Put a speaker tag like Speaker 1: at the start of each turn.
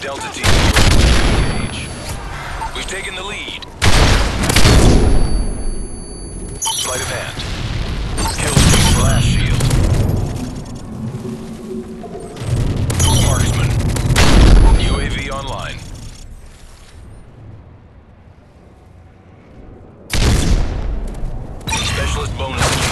Speaker 1: Delta team, engage. We've taken the lead. Sleight of hand. Kill Hill blast shield. Marksman. UAV online. Specialist bonus.